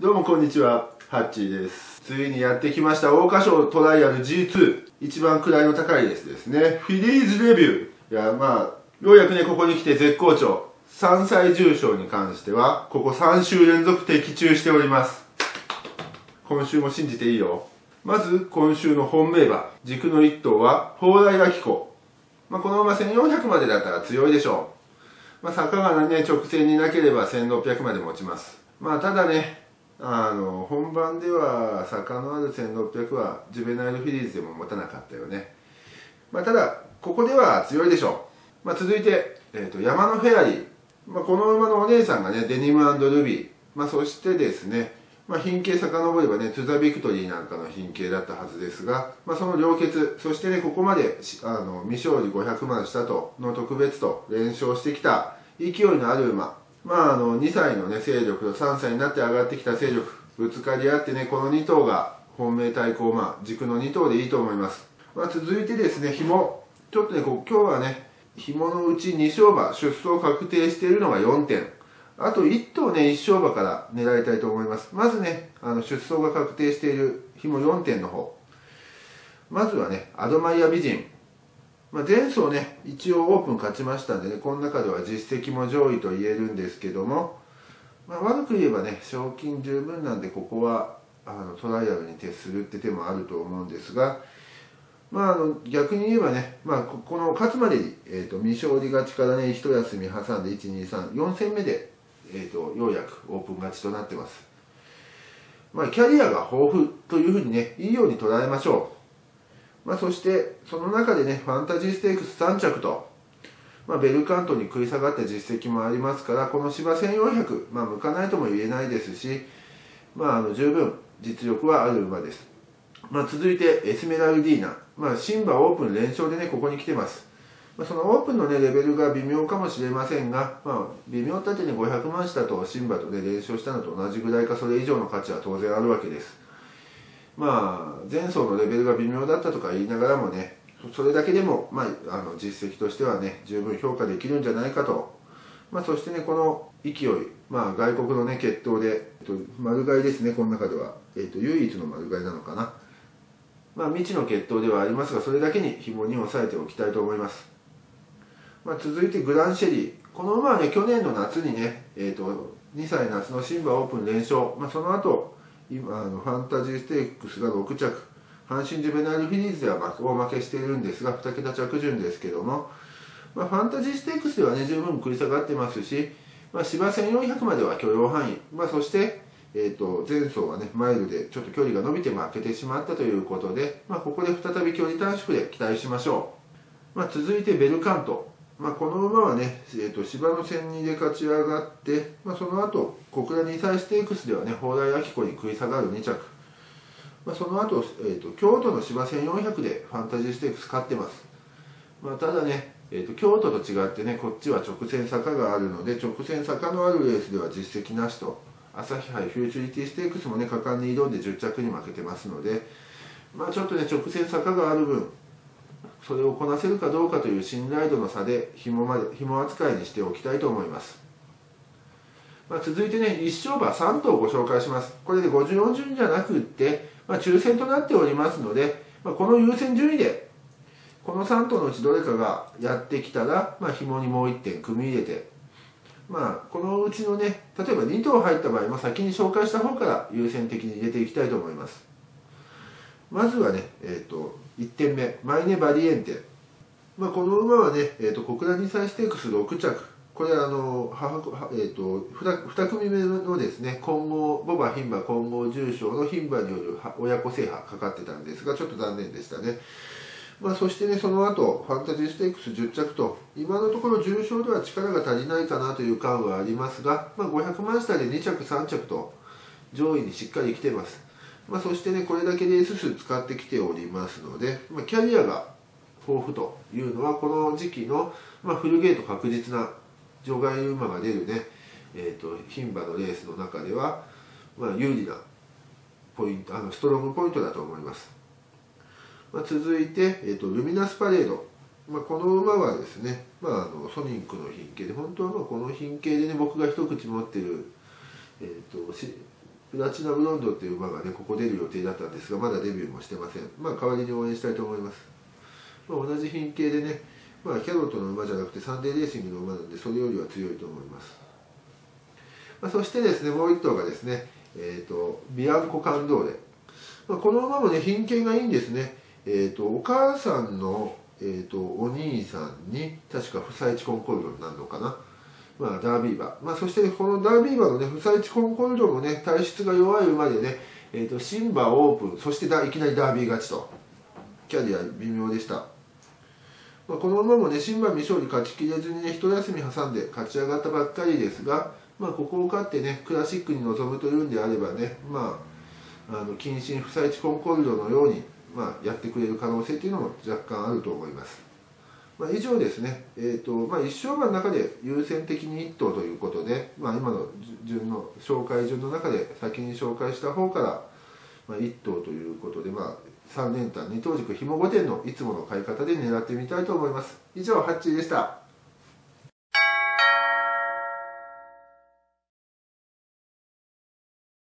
どうもこんにちは、ハッチーです。ついにやってきました、桜花賞トライアル G2。一番位の高いレースですね。フィリーズレビュー。いや、まあ、ようやくね、ここに来て絶好調。3歳重賞に関しては、ここ3週連続的中しております。今週も信じていいよ。まず、今週の本命馬。軸の一頭は、蓬莱明子。まあ、この馬1400までだったら強いでしょう。まあ、坂がね、直線になければ1600まで持ちます。まあ、ただね、あの本番では坂のある1600はジュベナイルフィリーズでも持たなかったよね、まあ、ただここでは強いでしょう、まあ、続いて、えーと、山のフェアリー、まあ、この馬のお姉さんがねデニムルビー、まあ、そしてですね、まあ、品系遡ればねトゥザビクトリーなんかの品系だったはずですが、まあ、その両決そしてねここまであの未勝利500万したとの特別と連勝してきた勢いのある馬。まあ、あの2歳の、ね、勢力と3歳になって上がってきた勢力ぶつかり合ってねこの2頭が本命対抗馬軸の2頭でいいと思います、まあ、続いてですね紐。ちょっとねこ今日はね紐のうち2勝馬出走確定しているのが4点。あと1頭ね1勝馬から狙いたいと思います。まずねあの出走が確定している紐4点の方。まずはねアドマイヤ美人。まあ、前走ね一応オープン勝ちましたんでねこの中では実績も上位と言えるんですけども、まあ、悪く言えばね賞金十分なんでここはあのトライアルに徹するって手もあると思うんですが、まあ、あの逆に言えばね、まあ、ここの勝つまでに、えーと、未勝利勝ちからね一休み挟んで1234戦目で、えーと、ようやくオープン勝ちとなってます。まあ、キャリアが豊富というふうにねいいように捉えましょう。まあ、そしてその中でねファンタジーステークス3着と、まあ、ベルカントに食い下がった実績もありますからこの芝1400、まあ、向かないとも言えないですし、まあ、あの十分実力はある馬です、まあ、続いてエスメラルディーナ、まあ、シンバオープン連勝でねここに来てます、そのオープンの、ね、レベルが微妙かもしれませんが、まあ、微妙ってね500万したとシンバとね連勝したのと同じぐらいかそれ以上の価値は当然あるわけです。まあ、前走のレベルが微妙だったとか言いながらもねそれだけでも、まあ、あの実績としてはね十分評価できるんじゃないかと、まあ、そしてねこの勢い、まあ、外国のね決闘で、えっと、丸買いですねこの中では、えっと、唯一の丸買いなのかな。まあ未知の決闘ではありますがそれだけに紐に押さえておきたいと思います、まあ、続いてグランシェリー。この馬はね去年の夏にね、えっと、2歳夏のシンバオープン連勝、まあ、その後今あのファンタジーステークスが6着。阪神ジュベナイルフィリーズでは大負けしているんですが2桁着順ですけども、まあ、ファンタジーステークスではね十分食い下がってますし、まあ、芝1400までは許容範囲、まあ、そして、えーと、前走はねマイルでちょっと距離が伸びて負けてしまったということで、まあ、ここで再び距離短縮で期待しましょう、まあ、続いてベルカント。まあ、この馬はね、えーと、芝の戦2で勝ち上がって、まあ、その後小倉2歳ステークスではね蓬莱明子に食い下がる2着、まあ、その後、えーと、京都の芝1400でファンタジーステークス勝ってます、まあ、ただね、えーと、京都と違ってねこっちは直線坂があるので直線坂のあるレースでは実績なしと朝日杯フューチュリティステークスもね果敢に挑んで10着に負けてますので、まあ、ちょっとね直線坂がある分それをこなせるかどうかという信頼度の差で紐まで紐扱いにしておきたいと思います、まあ、続いてね一勝馬3頭ご紹介します。これで54順じゃなくって、まあ、抽選となっておりますので、まあ、この優先順位でこの3頭のうちどれかがやってきたら、まあ、紐にもう1点組み入れてまあこのうちのね例えば2頭入った場合も先に紹介した方から優先的に入れていきたいと思います。まずはね、えーと、1点目マイネ・バリエンテ、まあ、この馬はね、えーと、小倉2歳ステークス6着。これあの母、えーと、2, 2組目のですね混合ボバ牝馬混合重賞の牝馬による親子制覇かかってたんですがちょっと残念でしたね。まあ、そしてねその後ファンタジーステークス10着と。今のところ重賞では力が足りないかなという感はありますが、まあ、500万下で2着3着と。上位にしっかり来てます。まあ、そしてねこれだけレース数使ってきておりますので、まあ、キャリアが豊富というのはこの時期の、まあ、フルゲート確実な除外馬が出るね、えーと、牝馬のレースの中では、まあ、有利なポイントあのストロングポイントだと思います、まあ、続いて、えーと、ルミナスパレード、まあ、この馬はですね、まあ、あのソニンクの品系で本当はまあこの品系でね僕が一口持ってる、えーと、とプラチナブロンドっていう馬がねここ出る予定だったんですがまだデビューもしてません。まあ代わりに応援したいと思います、まあ、同じ品系でねまあキャロットの馬じゃなくてサンデーレーシングの馬なんでそれよりは強いと思います、まあ、そしてですねもう1頭がですねえーと、ビアンコ・カンドーレ、まあ、この馬もね品系がいいんですね、えーと、お母さんの、えーと、お兄さんに確かフサイチコンコルドになるのかな。まあ、ダービー馬、まあ、そしてこのダービー馬のねフサイチコンコルドもね体質が弱い馬でね、えー、とシンバオープン。そしていきなりダービー勝ちと。キャリア微妙でした、まあ、この馬もねシンバ未勝利勝ちきれずにね一休み挟んで勝ち上がったばっかりですがまあ、ここを勝ってねクラシックに臨むというんであればね、まあ、あの近親不採地コンコルドのように、まあ、やってくれる可能性というのも若干あると思います。まあ、以上ですね、えーとまあ、一生馬の中で優先的に1頭ということで、まあ、今の順の紹介順の中で先に紹介した方から、まあ、1頭ということで、まあ、3連単2等軸ひも5点のいつもの買い方で狙ってみたいと思います。以上ハッチーでした。